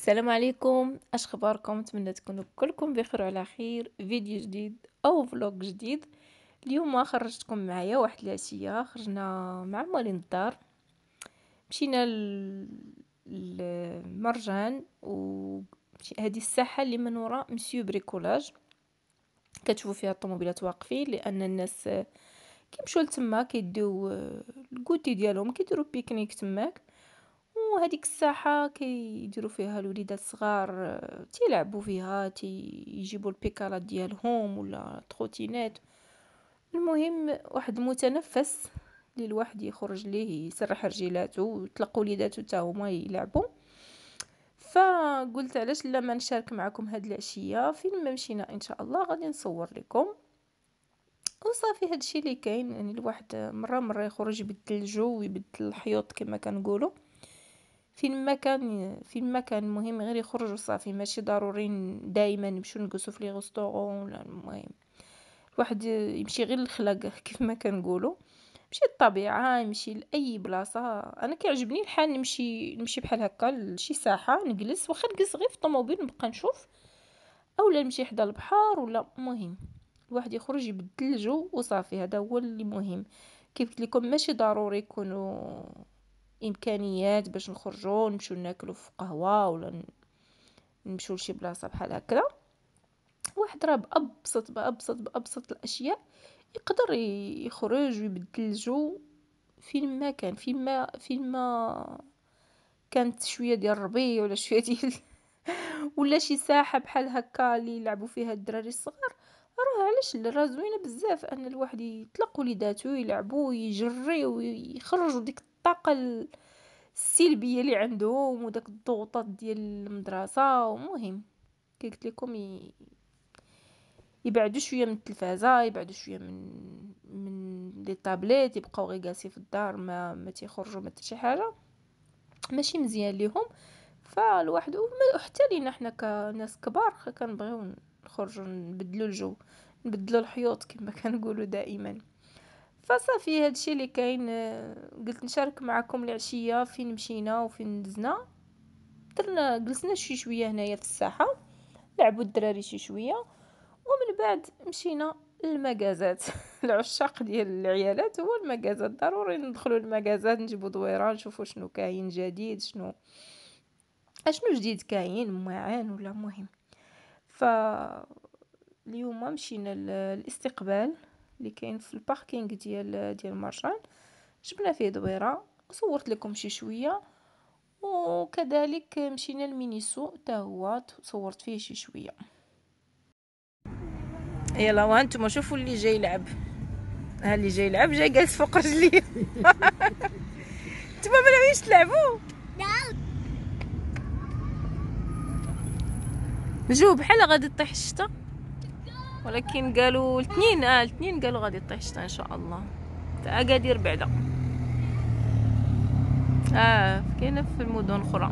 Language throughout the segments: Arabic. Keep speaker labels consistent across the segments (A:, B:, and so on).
A: السلام عليكم. اش اخباركم؟ نتمنى تكونوا كلكم بخير وعلى خير. فيديو جديد أو vlog جديد. اليوم خرجتكم معايا واحد العشية. خرجنا مع موالين الدار. مشينا ل Marjane و هذه الساحة اللي من وراء Mr Bricolage كتشوفوا فيها الطوموبيلات واقفين لأن الناس كيمشيو لتما كيديو ال goûter ديالهم كيديروا pique-nique تماك. وهذيك الساحة كيديروا فيها الوليدات الصغار تيلعبوا فيها تيجيبوا البيكالات ديالهم ولا تروتينات المهم واحد المتنفس اللي الواحد يخرج ليه يسرح رجيلاته ويطلق وليداته حتى هما يلعبوا. فقلت علاش لا ما نشارك معكم هاد العشية فين ما مشينا إن شاء الله غادي نصور لكم. وصافي هادشي اللي كاين يعني الواحد مرة مرة يخرج يبدل الجو ويبدل الحيوط كما كنقولوا. فين ما كان فين ما كان المهم غير يخرج وصافي ماشي ضروري دائما نمشيو نجلسو في لي غوستورون ولا المهم. الواحد يمشي غير الخلق كيف ما كنقولوا. يمشي للطبيعه يمشي لأي بلاصة. أنا كيعجبني الحال نمشي نمشي بحال هكا لشي ساحة نجلس. واخا نجلس غير في الطوموبيل نبقى نشوف. أولا نمشي حدا البحر ولا مهم. الواحد يخرج يبدل الجو وصافي هذا هو اللي مهم. كيف قلت لكم ماشي ضروري يكونوا إمكانيات باش نخرجوا نمشيو ناكلوا في قهوة ولا نمشيو لشي بلاصة بحال هكذا. واحد راه بأبسط بأبسط بأبسط الأشياء يقدر يخرج ويبدل الجو فين ما كان فين ما فين ما كانت شوية ديال الربيع ولا شوية ديال ولا شي ساحة بحال هكا اللي يلعبوا فيها الدراري الصغار راه علاش راه زوينة بزاف أن الواحد يطلق وليداتو يلعبوا ويجري ويخرجوا ديك الطاقة السلبية اللي عندهم وداك الضغوطات ديال المدرسة. ومهم كي قلت لكم. يبعدوا شوية من التلفازة يبعدوا شوية من من لي طابليت يبقاو غير جالسين في الدار ما ما تيخرجوا ما شي حاجة. ماشي مزيان ليهم. فالواحد وحتى لينا حنا كناس كبار كنبغيو نخرجوا نبدلوا الجو نبدلوا الحيوط كما كنقولوا دائما. فصافي هادشي اللي كاين قلت نشارك معكم العشية فين مشينا وفين دزنا. درنا جلسنا شي شوية هنايا في الساحة لعبوا الدراري شي شوية ومن بعد مشينا للمكازات العشاق ديال العيالات هو المكازات ضروري ندخلوا المكازات نجيبوا دويرة نشوفوا شنو كاين جديد شنو أشنو جديد كاين معان ولا مهم. ف اليوم مشينا للاستقبال. اللي كاين في الباركينغ ديال ديال مرجان. جبنا فيه دويرة وصورت لكم شي شوية. وكذلك مشينا لمينيسو حتى هو صورت فيه شي شوية. يلا وأنتم شوفوا اللي جاي يلعب ها اللي جاي يلعب جاي جالس فوق رجلي. نتوما ما ناويينش تلعبوا. جو بحال غادي طيح الشتا. ولكن قالوا الاثنين آه الاثنين قالوا غادي طيح الشتا إن شاء الله. تاع اكادير بعدا. آه كاينة في المدن أخرى.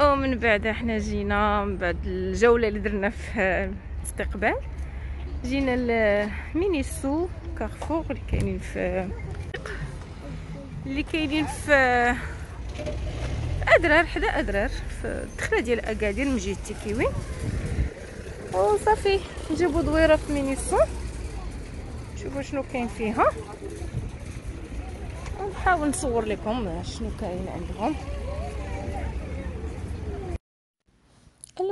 A: من بعد إحنا جينا من بعد الجولة اللي درنا في الاستقبال جينا ل Miniso Carrefour اللي كاينين في اللي كاينين في أدرار حدا أدرار في الدخلة ديال أكادير من جهه تيكيوي وصافي نجيبو دويرة في Miniso شوفوا شنو كاين فيها. ونحاول نصور لكم شنو كاين عندهم.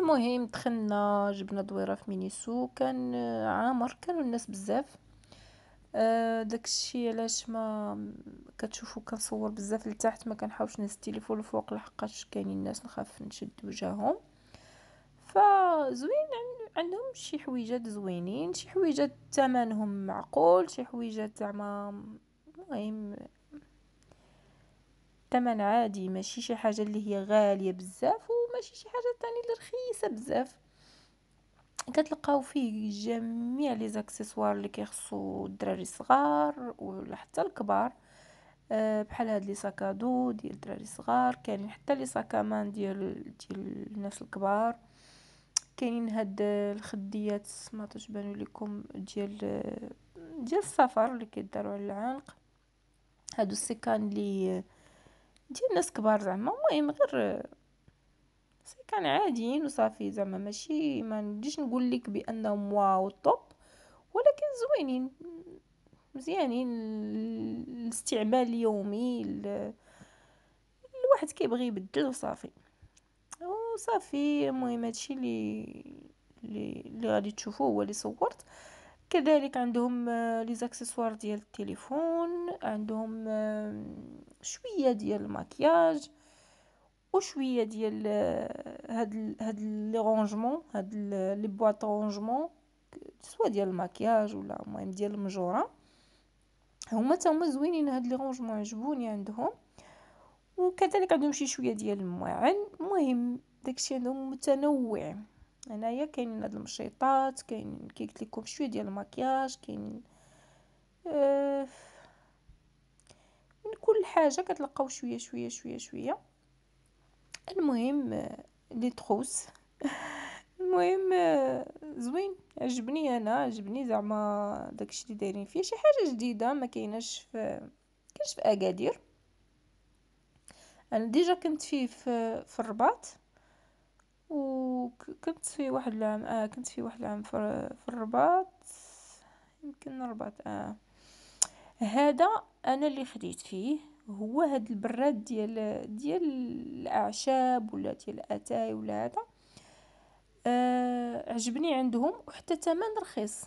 A: المهم دخلنا جبنا دويرة في مينيسو كان عامر كانوا الناس بزاف. آه داكشي علاش ما كتشوفوا كنصور بزاف لتحت ما كنحاولش نهز التليفون الفوق لحقاش كاينين الناس نخاف نشد وجههم. فزوين عندهم شي حويجات زوينين شي حويجات ثمنهم معقول شي حويجات زعما المهم ثمن عادي ماشي شي حاجة اللي هي غالية بزاف وماشي شي حاجة تاني اللي رخيصه بزاف. كتلقاو فيه جميع les accessoires اللي كيخصو الدراري الصغار ولا حتى الكبار. أه بحال هاد les sacs à dos ديال الدراري الصغار كاينين حتى les sacs à main ديال ديال الناس الكبار. كاينين هاد الخديات ما تبانوا لكم ديال ديال السفر اللي كيداروا على العنق. هادو السكان اللي ديال الناس كبار زعما. المهم غير سكان عاديين وصافي زعما ماشي ما نجيش نقول لك بأنهم واو طوب ولكن زوينين مزيانين الاستعمال اليومي الواحد كيبغي يبدل وصافي. وصافي المهم هادشي اللي اللي غادي تشوفوه هو اللي صورت. كذلك عندهم les accessoires ديال التليفون عندهم شوية ديال المكياج وشوية ديال هاد هاد les rangements هاد les boîtes rangement soit ديال المكياج ولا المهم ديال المجوهرات هما تا هما زوينين هاد les rangements عجبوني عندهم. وكذلك عندهم شي شوية ديال المواعن. المهم داكشي عندهم متنوع. هنايا كاينين هاد المشيطات كاين كي قلت لكم شوية ديال المكياج كاين آه من كل حاجة كتلقاو شوية شوية شوية شوية. المهم لي تروس المهم زوين عجبني أنا عجبني زعما داكشي اللي دايرين فيه. شي حاجة جديدة ما كايناش في كاينش في أكادير. أنا déjà كنت فيه في, في الرباط وكنت في واحد العام آه كنت في واحد العام في, في الرباط. يمكن الرباط آه. هذا أنا اللي خديت فيه. هو هاد البراد ديال ديال الأعشاب ولا ديال الأتاي ولا هذا آه عجبني عندهم وحتى ثمن رخيص.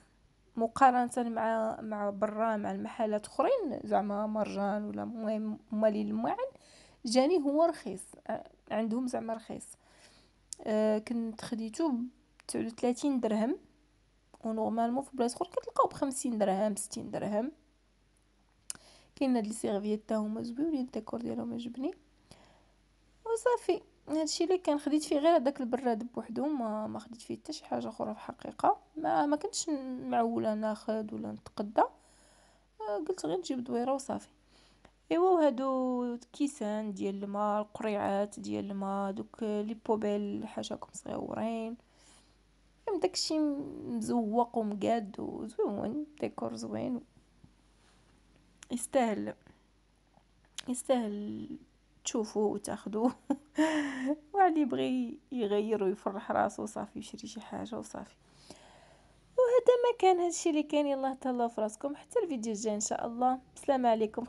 A: مقارنة مع مع برا مع المحلات أخرين زعما مرجان ولا مالي المعن جاني هو رخيص. آه عندهم زعما رخيص. آه كنت خديته ب 30 درهم و normalement في بلاصه أخرى كتلقاو ب 50 درهم 60 درهم. كاين هاد les serviettes تا هما زوينين الديكور ديالهم عجبني وصافي هادشي اللي كان خديت فيه غير هذاك البراد بوحدو ما ما خديت فيه حتى شي حاجة أخرى في الحقيقة ما ما كنتش معوله ناخذ ولا نتقدى قلت غير نجيب دويره وصافي ايوا وهادو كيسان ديال الماء القريعات ديال الماء دوك لي بوبيل حاشاكم صغيورين داكشي مزوق ومقاد وزوين ديكور زوين يستاهل يستاهل تشوفوه وتاخدوه. واحد يبغي يغير ويفرح راسو صافي يشري شي حاجة وصافي. وهذا ما كان هادشي اللي كان. يلاه تهلاو فراسكم حتى الفيديو الجاي إن شاء الله. السلام عليكم.